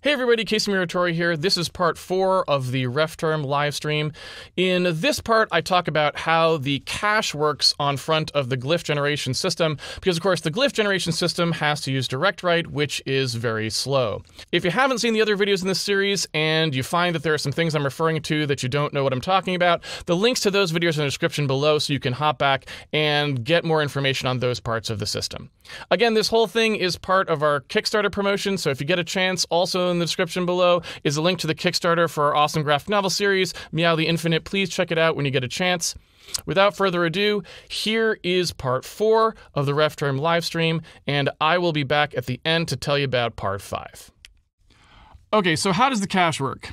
Hey everybody, Casey Muratori here. This is part four of the RefTerm live stream. In this part, I talk about how the cache works on front of the glyph generation system, because of course the glyph generation system has to use DirectWrite, which is very slow. If you haven't seen the other videos in this series and you find that there are some things I'm referring to that you don't know what I'm talking about, the links to those videos are in the description below so you can hop back and get more information on those parts of the system. Again, this whole thing is part of our Kickstarter promotion, so if you get a chance, also in the description below is a link to the Kickstarter for our awesome graphic novel series, Meow the Infinite. Please check it out when you get a chance. Without further ado, here is part four of the RefTerm livestream, and I will be back at the end to tell you about part five. Okay, so how does the cache work?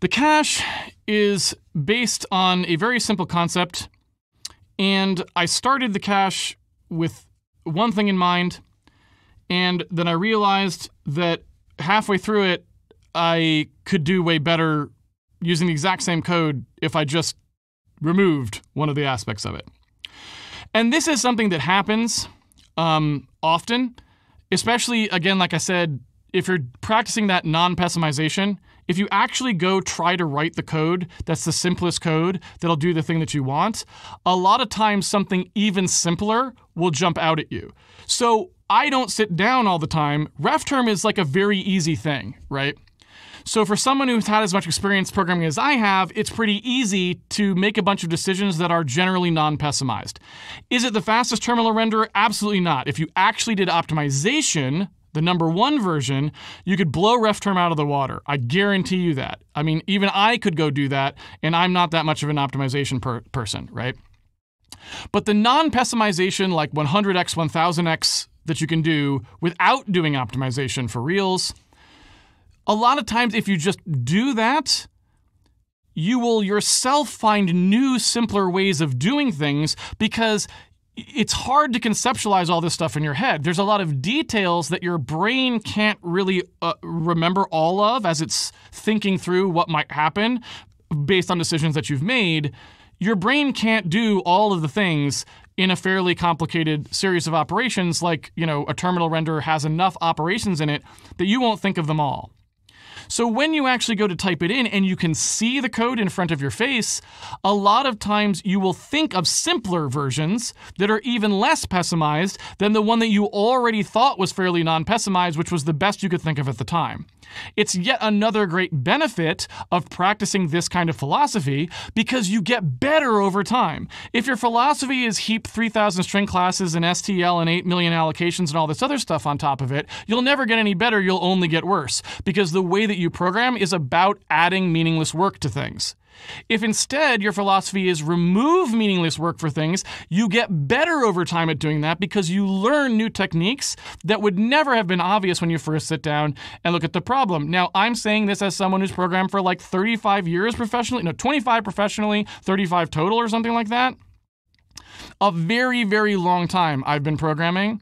The cache is based on a very simple concept, and I started the cache with one thing in mind, and then I realized that halfway through it, I could do way better using the exact same code if I just removed one of the aspects of it. And this is something that happens um, often, especially, again, like I said, if you're practicing that non pessimization, if you actually go try to write the code that's the simplest code that'll do the thing that you want, a lot of times something even simpler will jump out at you. So I don't sit down all the time. RefTerm is like a very easy thing, right? So for someone who's had as much experience programming as I have, it's pretty easy to make a bunch of decisions that are generally non-pessimized. Is it the fastest terminal renderer? Absolutely not. If you actually did optimization, the number one version, you could blow RefTerm out of the water. I guarantee you that. I mean, even I could go do that, and I'm not that much of an optimization per person, right? But the non-pessimization, like 100x, 1000x that you can do without doing optimization for Reals. A lot of times, if you just do that, you will yourself find new, simpler ways of doing things because it's hard to conceptualize all this stuff in your head. There's a lot of details that your brain can't really uh, remember all of as it's thinking through what might happen based on decisions that you've made. Your brain can't do all of the things in a fairly complicated series of operations, like, you know, a terminal renderer has enough operations in it that you won't think of them all. So when you actually go to type it in and you can see the code in front of your face, a lot of times you will think of simpler versions that are even less pessimized than the one that you already thought was fairly non-pessimized, which was the best you could think of at the time. It's yet another great benefit of practicing this kind of philosophy because you get better over time. If your philosophy is heap 3,000 string classes and STL and 8 million allocations and all this other stuff on top of it, you'll never get any better, you'll only get worse because the way that you program is about adding meaningless work to things. If instead your philosophy is remove meaningless work for things, you get better over time at doing that because you learn new techniques that would never have been obvious when you first sit down and look at the problem. Now, I'm saying this as someone who's programmed for like 35 years professionally, no, 25 professionally, 35 total or something like that. A very, very long time I've been programming.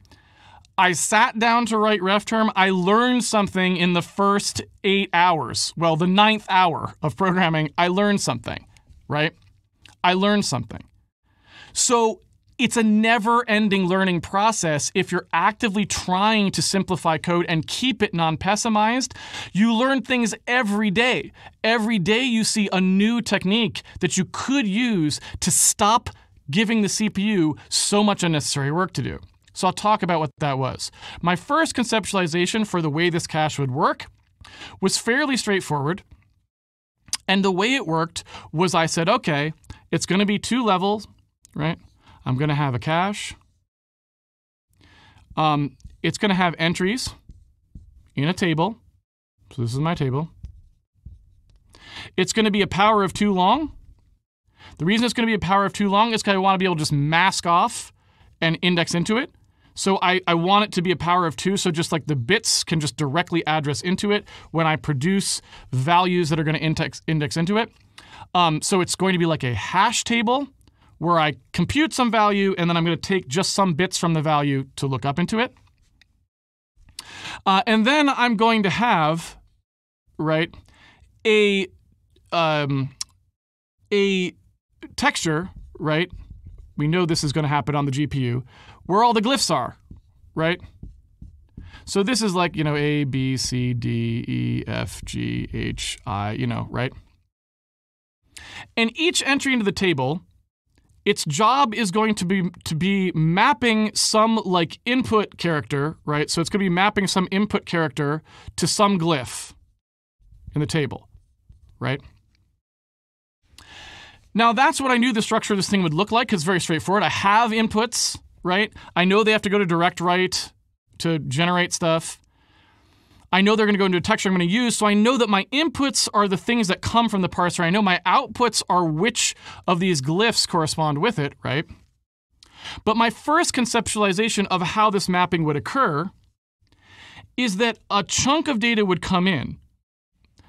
I sat down to write RefTerm. I learned something in the first eight hours. Well, the ninth hour of programming, I learned something, right? I learned something. So it's a never ending learning process if you're actively trying to simplify code and keep it non pessimized. You learn things every day. Every day you see a new technique that you could use to stop giving the CPU so much unnecessary work to do. So I'll talk about what that was. My first conceptualization for the way this cache would work was fairly straightforward. And the way it worked was I said, okay, it's going to be two levels, right? I'm going to have a cache. Um, it's going to have entries in a table. So this is my table. It's going to be a power of two long. The reason it's going to be a power of two long is because I want to be able to just mask off and index into it. So I, I want it to be a power of two, so just like the bits can just directly address into it when I produce values that are going to index, index into it. Um, so it's going to be like a hash table where I compute some value and then I'm going to take just some bits from the value to look up into it. Uh, and then I'm going to have, right, a um, a texture, right? We know this is going to happen on the GPU, where all the glyphs are, right? So this is like, you know, A, B, C, D, E, F, G, H, I, you know, right? And each entry into the table, its job is going to be to be mapping some like input character, right? So it's going to be mapping some input character to some glyph in the table, right? Now that's what I knew the structure of this thing would look like it's very straightforward. I have inputs, right? I know they have to go to DirectWrite to generate stuff. I know they're going to go into a texture I'm going to use, so I know that my inputs are the things that come from the parser. I know my outputs are which of these glyphs correspond with it, right? But my first conceptualization of how this mapping would occur is that a chunk of data would come in.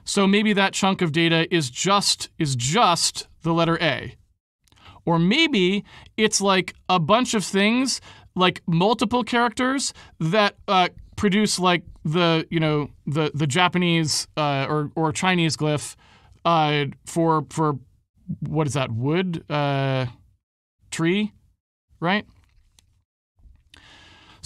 So maybe that chunk of data is just is just the letter A. Or maybe it's like a bunch of things, like multiple characters that uh, produce like the you know the the Japanese uh, or or Chinese glyph uh, for for what is that wood uh, tree, right?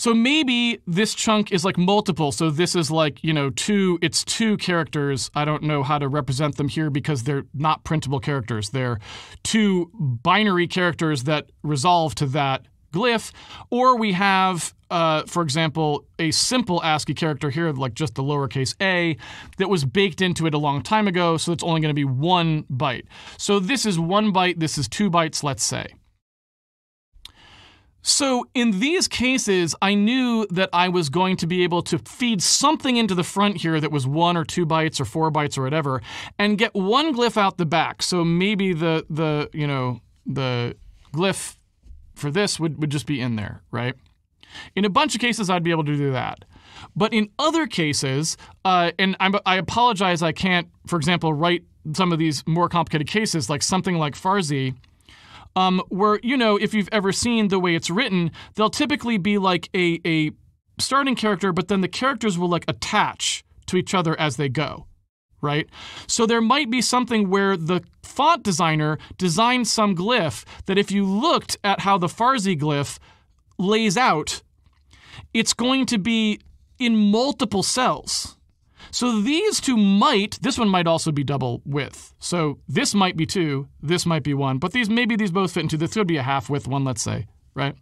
So maybe this chunk is like multiple. So this is like, you know, two, it's two characters. I don't know how to represent them here because they're not printable characters. They're two binary characters that resolve to that glyph. Or we have, uh, for example, a simple ASCII character here, like just the lowercase a, that was baked into it a long time ago. So it's only going to be one byte. So this is one byte. This is two bytes, let's say. So in these cases, I knew that I was going to be able to feed something into the front here that was one or two bytes or four bytes or whatever, and get one glyph out the back. So maybe the the you know the glyph for this would, would just be in there, right? In a bunch of cases, I'd be able to do that. But in other cases, uh, and I'm, I apologize, I can't, for example, write some of these more complicated cases, like something like Farsi, um, where, you know, if you've ever seen the way it's written, they'll typically be like a, a starting character, but then the characters will like attach to each other as they go, right? So there might be something where the font designer designed some glyph that if you looked at how the Farsi glyph lays out, it's going to be in multiple cells. So these two might, this one might also be double width. So this might be two, this might be one, but these maybe these both fit into, this could be a half width one, let's say, right?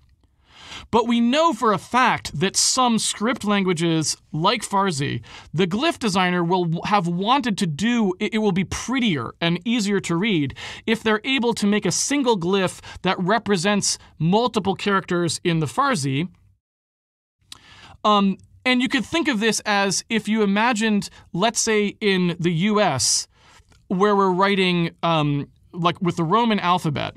But we know for a fact that some script languages, like Farsi, the glyph designer will have wanted to do, it will be prettier and easier to read if they're able to make a single glyph that represents multiple characters in the Farsi. Um, and you could think of this as if you imagined, let's say in the US, where we're writing um, like with the Roman alphabet.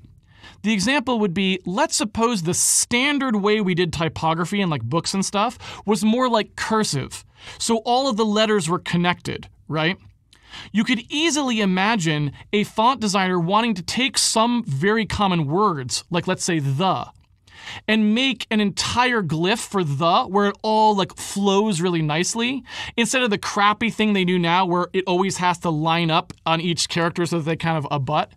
The example would be let's suppose the standard way we did typography in like books and stuff was more like cursive. So all of the letters were connected, right? You could easily imagine a font designer wanting to take some very common words, like let's say the, and make an entire glyph for the where it all like flows really nicely instead of the crappy thing they do now where it always has to line up on each character so that they kind of abut.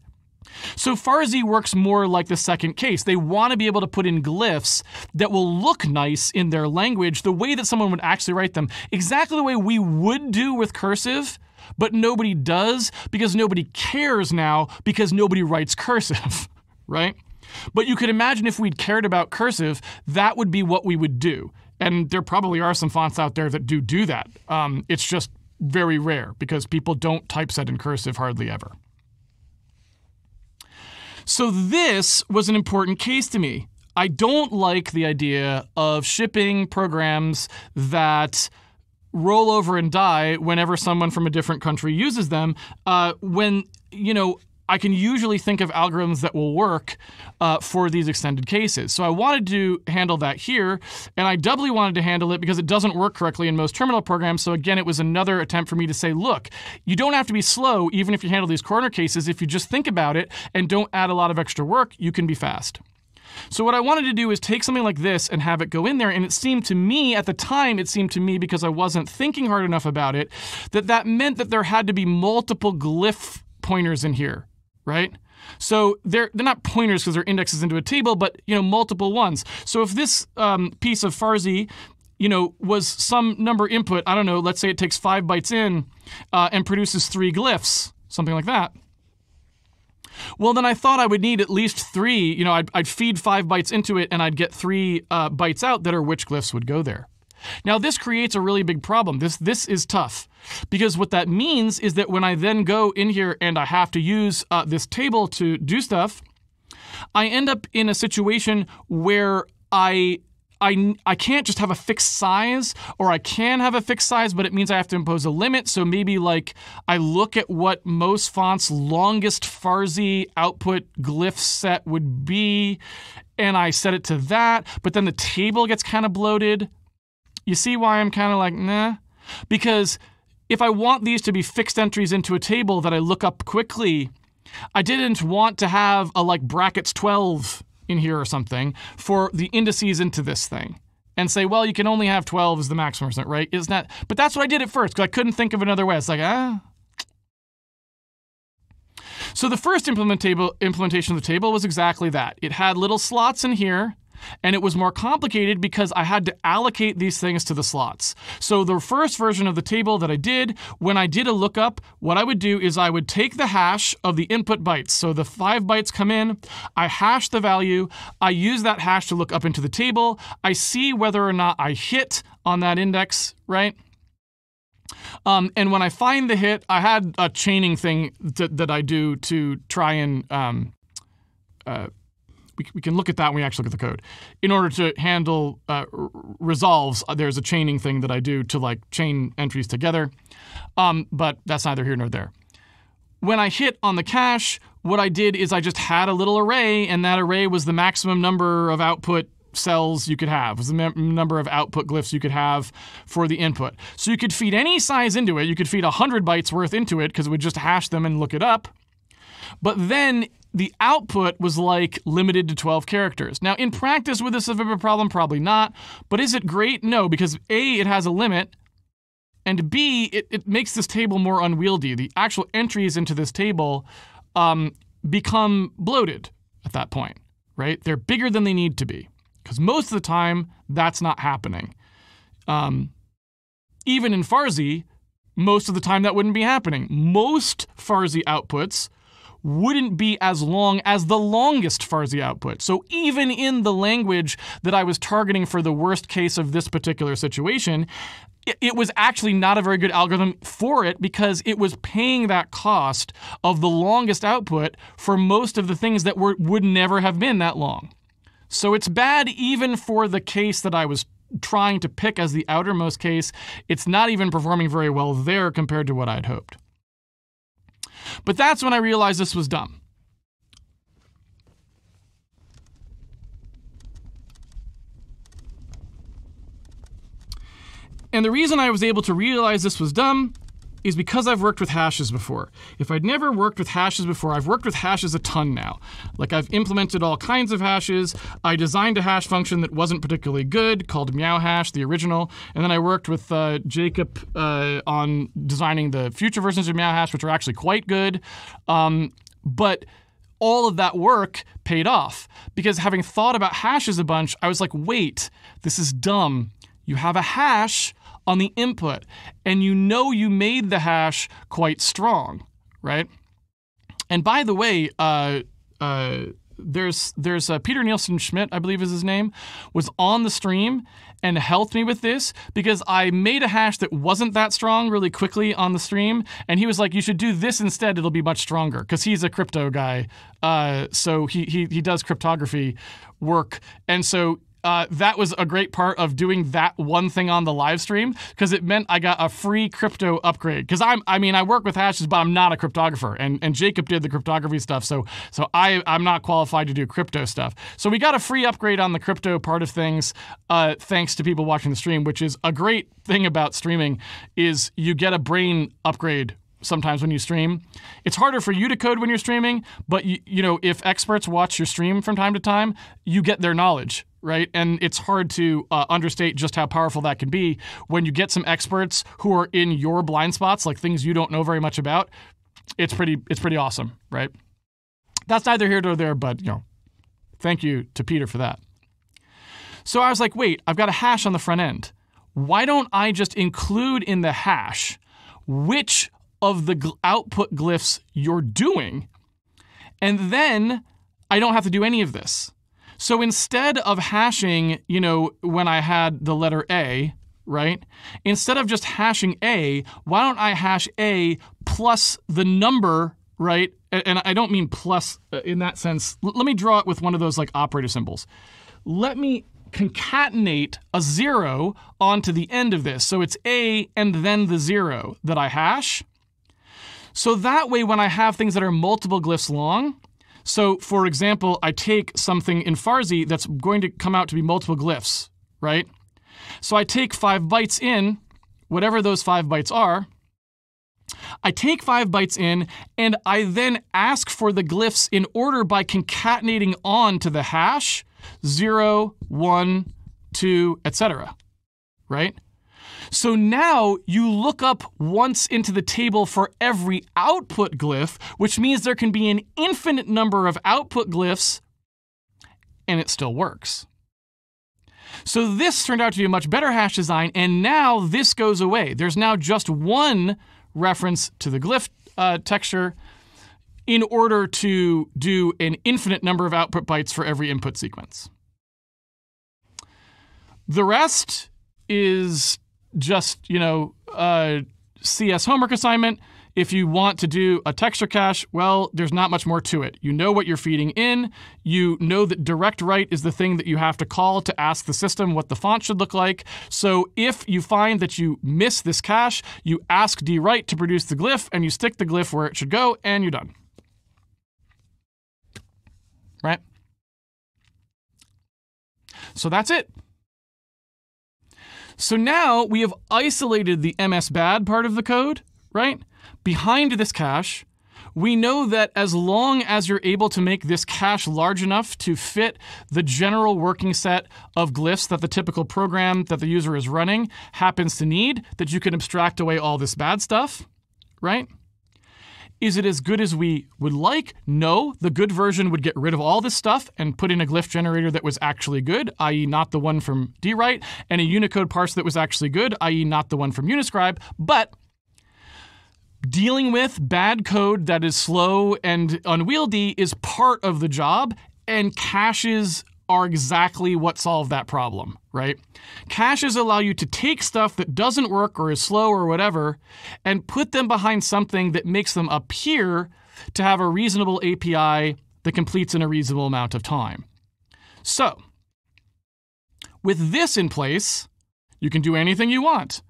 So Farsi works more like the second case. They want to be able to put in glyphs that will look nice in their language the way that someone would actually write them, exactly the way we would do with cursive, but nobody does because nobody cares now because nobody writes cursive, right? But you could imagine if we'd cared about cursive, that would be what we would do. And there probably are some fonts out there that do do that. Um, it's just very rare because people don't typeset in cursive hardly ever. So this was an important case to me. I don't like the idea of shipping programs that roll over and die whenever someone from a different country uses them. Uh, when you know I can usually think of algorithms that will work uh, for these extended cases. So I wanted to handle that here, and I doubly wanted to handle it because it doesn't work correctly in most terminal programs. So again, it was another attempt for me to say, look, you don't have to be slow even if you handle these corner cases. If you just think about it and don't add a lot of extra work, you can be fast. So what I wanted to do is take something like this and have it go in there. And it seemed to me, at the time, it seemed to me, because I wasn't thinking hard enough about it, that that meant that there had to be multiple glyph pointers in here right? So they're they're not pointers because they're indexes into a table, but you know multiple ones. So if this um, piece of Farsi you know, was some number input. I don't know. Let's say it takes five bytes in uh, and produces three glyphs, something like that. Well, then I thought I would need at least three. You know, I'd, I'd feed five bytes into it and I'd get three uh, bytes out that are which glyphs would go there. Now, this creates a really big problem. This, this is tough because what that means is that when I then go in here and I have to use uh, this table to do stuff, I end up in a situation where I I, I can't just have a fixed size, or I can have a fixed size, but it means I have to impose a limit. So maybe like I look at what most fonts' longest Farsi output glyph set would be, and I set it to that, but then the table gets kind of bloated. You see why I'm kind of like, nah? Because if I want these to be fixed entries into a table that I look up quickly, I didn't want to have a like brackets 12 in here or something for the indices into this thing and say, well, you can only have 12 as the maximum percent, right? Isn't that? But that's what I did at first because I couldn't think of another way. It's like, ah. So the first implementation of the table was exactly that. It had little slots in here and it was more complicated because I had to allocate these things to the slots. So the first version of the table that I did, when I did a lookup, what I would do is I would take the hash of the input bytes. So the five bytes come in, I hash the value, I use that hash to look up into the table, I see whether or not I hit on that index, right? Um, and when I find the hit, I had a chaining thing that, that I do to try and um, uh, we, we can look at that when we actually look at the code. In order to handle uh, resolves, uh, there's a chaining thing that I do to like chain entries together, um, but that's neither here nor there. When I hit on the cache, what I did is I just had a little array, and that array was the maximum number of output cells you could have, was the number of output glyphs you could have for the input. So you could feed any size into it. You could feed 100 bytes worth into it because it would just hash them and look it up. But then the output was like limited to 12 characters. Now, in practice, would this have been a problem? Probably not. But is it great? No, because A, it has a limit, and B, it, it makes this table more unwieldy. The actual entries into this table um, become bloated at that point, right? They're bigger than they need to be, because most of the time, that's not happening. Um, even in Farsi, most of the time that wouldn't be happening. Most Farsi outputs wouldn't be as long as the longest Farsi output. So even in the language that I was targeting for the worst case of this particular situation, it was actually not a very good algorithm for it because it was paying that cost of the longest output for most of the things that were, would never have been that long. So it's bad even for the case that I was trying to pick as the outermost case. It's not even performing very well there compared to what I'd hoped. But that's when I realized this was dumb. And the reason I was able to realize this was dumb is because I've worked with hashes before. If I'd never worked with hashes before, I've worked with hashes a ton now. Like I've implemented all kinds of hashes. I designed a hash function that wasn't particularly good called meow hash, the original. And then I worked with uh, Jacob uh, on designing the future versions of meow hash, which are actually quite good. Um, but all of that work paid off because having thought about hashes a bunch, I was like, wait, this is dumb. You have a hash on the input, and you know you made the hash quite strong, right? And by the way, uh, uh, there's there's uh, Peter Nielsen Schmidt, I believe is his name, was on the stream and helped me with this because I made a hash that wasn't that strong really quickly on the stream, and he was like, "You should do this instead; it'll be much stronger." Because he's a crypto guy, uh, so he he he does cryptography work, and so uh, that was a great part of doing that one thing on the live stream because it meant I got a free crypto upgrade. Because I'm, I mean, I work with hashes, but I'm not a cryptographer, and and Jacob did the cryptography stuff, so so I I'm not qualified to do crypto stuff. So we got a free upgrade on the crypto part of things, uh, thanks to people watching the stream, which is a great thing about streaming, is you get a brain upgrade sometimes when you stream. It's harder for you to code when you're streaming, but you, you know, if experts watch your stream from time to time, you get their knowledge right? And it's hard to uh, understate just how powerful that can be when you get some experts who are in your blind spots, like things you don't know very much about. It's pretty, it's pretty awesome, right? That's neither here nor there, but you know, thank you to Peter for that. So I was like, wait, I've got a hash on the front end. why don't I just include in the hash which of the gl- output glyphs you're doing? And then I don't have to do any of this. So instead of hashing, you know, when I had the letter A, right? Instead of just hashing A, why don't I hash A plus the number, right? And I don't mean plus uh, in that sense. Let me draw it with one of those like operator symbols. Let me concatenate a zero onto the end of this. So it's A and then the zero that I hash. So that way, when I have things that are multiple glyphs long, so for example, I take something in Farsi that's going to come out to be multiple glyphs, right? So I take five bytes in, whatever those five bytes are. I take five bytes in, and I then ask for the glyphs in order by concatenating on to the hash 0, 1, 2, etc. Right? So now you look up once into the table for every output glyph, which means there can be an infinite number of output glyphs, and it still works. So this turned out to be a much better hash design, and now this goes away. There's now just one reference to the glyph uh, texture in order to do an infinite number of output bytes for every input sequence. The rest is just, you know, uh, a CS homework assignment. If you want to do a texture cache, well, there's not much more to it. You know what you're feeding in. You know that DirectWrite is the thing that you have to call to ask the system what the font should look like. So if you find that you miss this cache, you ask dwrite to produce the glyph and you stick the glyph where it should go and you're done. Right? So that's it. So now we have isolated the MS bad part of the code, right? Behind this cache, we know that as long as you're able to make this cache large enough to fit the general working set of glyphs that the typical program that the user is running happens to need, that you can abstract away all this bad stuff, right? Is it as good as we would like? No. The good version would get rid of all this stuff and put in a glyph generator that was actually good, i.e., not the one from dwrite, and a Unicode parser that was actually good, i.e., not the one from Uniscribe. But dealing with bad code that is slow and unwieldy is part of the job, and caches are exactly what solve that problem, right? Caches allow you to take stuff that doesn't work or is slow or whatever and put them behind something that makes them appear to have a reasonable API that completes in a reasonable amount of time. So, with this in place, you can do anything you want.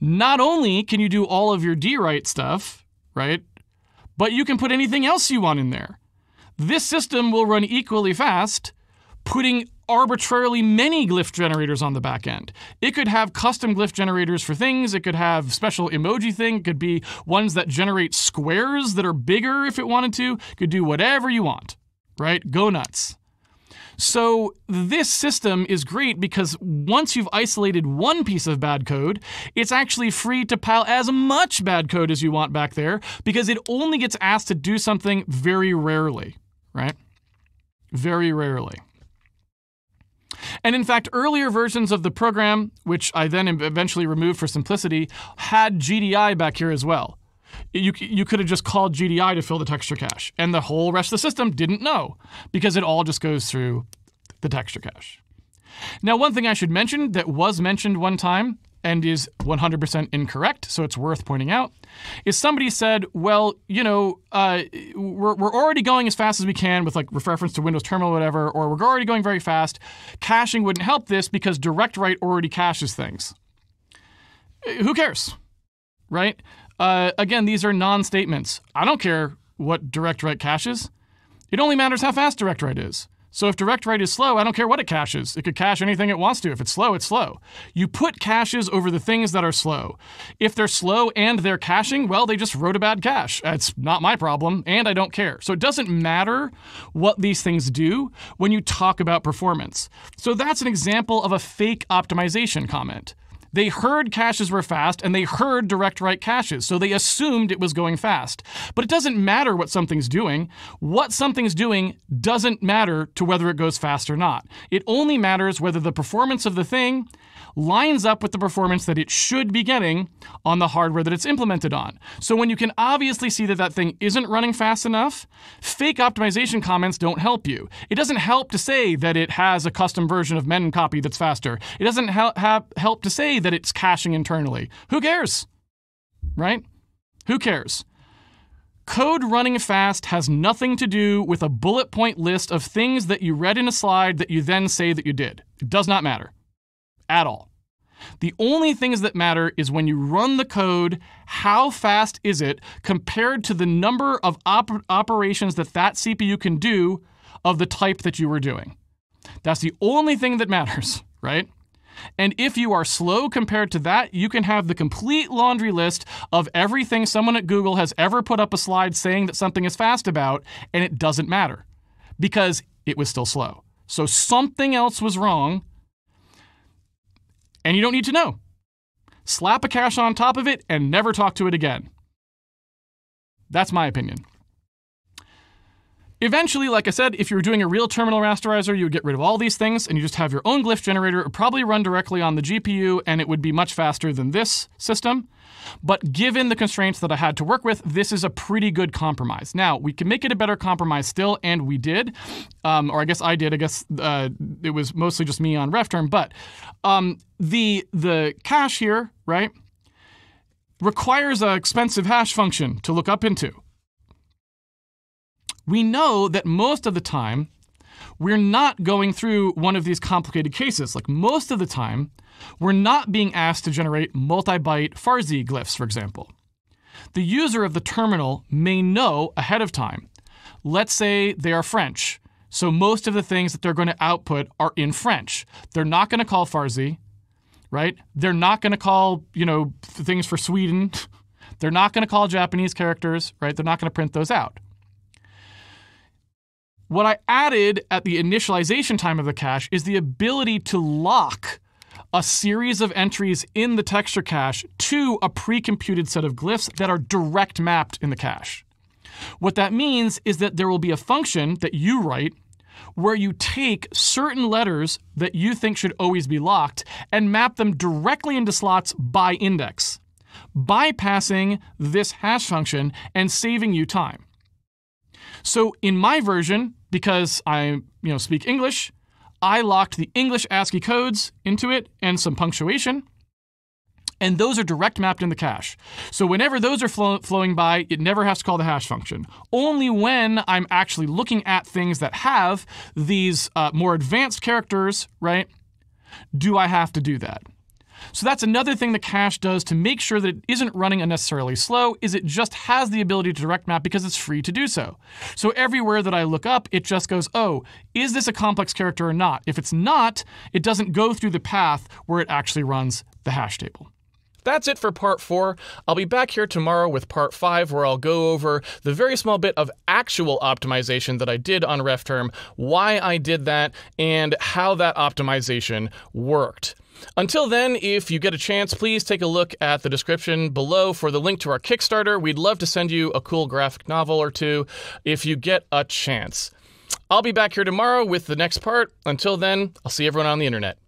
Not only can you do all of your dwrite stuff, right? But you can put anything else you want in there. This system will run equally fast putting arbitrarily many glyph generators on the back end. It could have custom glyph generators for things. It could have special emoji thing. It could be ones that generate squares that are bigger if it wanted to. It could do whatever you want, right? Go nuts. So this system is great because once you've isolated one piece of bad code, it's actually free to pile as much bad code as you want back there because it only gets asked to do something very rarely, right? Very rarely. And in fact, earlier versions of the program, which I then eventually removed for simplicity, had GDI back here as well. You, you could have just called GDI to fill the texture cache, and the whole rest of the system didn't know because it all just goes through the texture cache. Now, one thing I should mention that was mentioned one time and is 100% incorrect, so it's worth pointing out, is somebody said, well, you know, uh, we're, we're already going as fast as we can with like reference to Windows Terminal or whatever, or we're already going very fast. Caching wouldn't help this because DirectWrite already caches things. Uh, who cares, right? Uh, again, these are non statements. I don't care what DirectWrite caches. It only matters how fast DirectWrite is. So if DirectWrite is slow, I don't care what it caches. It could cache anything it wants to. If it's slow, it's slow. You put caches over the things that are slow. If they're slow and they're caching, well, they just wrote a bad cache. It's not my problem, and I don't care. So it doesn't matter what these things do when you talk about performance. So that's an example of a fake optimization comment. They heard caches were fast and they heard DirectWrite caches, so they assumed it was going fast. But it doesn't matter what something's doing. What something's doing doesn't matter to whether it goes fast or not. It only matters whether the performance of the thing lines up with the performance that it should be getting on the hardware that it's implemented on. So when you can obviously see that that thing isn't running fast enough, fake optimization comments don't help you. It doesn't help to say that it has a custom version of memcopy that's faster. It doesn't help help to say that it's caching internally. Who cares? Right? Who cares? Code running fast has nothing to do with a bullet point list of things that you read in a slide that you then say that you did. It does not matter at all. The only things that matter is when you run the code, how fast is it compared to the number of op operations that that CPU can do of the type that you were doing. That's the only thing that matters, right? And if you are slow compared to that, you can have the complete laundry list of everything someone at Google has ever put up a slide saying that something is fast about, and it doesn't matter because it was still slow. So something else was wrong, and you don't need to know. Slap a cache on top of it and never talk to it again. That's my opinion. Eventually, like I said, if you were doing a real terminal rasterizer, you would get rid of all these things and you just have your own glyph generator. It would probably run directly on the GPU and it would be much faster than this system. But given the constraints that I had to work with, this is a pretty good compromise. Now, we can make it a better compromise still, and we did. Um, or I guess I did. I guess uh, it was mostly just me on RefTerm. But um, the, the cache here, right, requires an expensive hash function to look up into we know that most of the time, we're not going through one of these complicated cases. Like most of the time, we're not being asked to generate multi-byte Farsi glyphs, for example. The user of the terminal may know ahead of time. Let's say they are French. So most of the things that they're going to output are in French. They're not going to call Farsi, right? They're not going to call, you know, things for Sweden. They're not going to call Japanese characters, right? They're not going to print those out. What I added at the initialization time of the cache is the ability to lock a series of entries in the texture cache to a pre-computed set of glyphs that are direct mapped in the cache. What that means is that there will be a function that you write where you take certain letters that you think should always be locked and map them directly into slots by index, bypassing this hash function and saving you time. So in my version, because I you know speak English, I locked the English ASCII codes into it and some punctuation. And those are direct mapped in the cache. So whenever those are flow flowing by, it never has to call the hash function. Only when I'm actually looking at things that have these uh, more advanced characters, right, do I have to do that. So that's another thing the cache does to make sure that it isn't running unnecessarily slow, is it just has the ability to direct map because it's free to do so. So everywhere that I look up, it just goes, oh, is this a complex character or not? If it's not, it doesn't go through the path where it actually runs the hash table. That's it for part four. I'll be back here tomorrow with part five, where I'll go over the very small bit of actual optimization that I did on RefTerm, why I did that, and how that optimization worked. Until then, if you get a chance, please take a look at the description below for the link to our Kickstarter. We'd love to send you a cool graphic novel or two if you get a chance. I'll be back here tomorrow with the next part. Until then, I'll see everyone on the internet.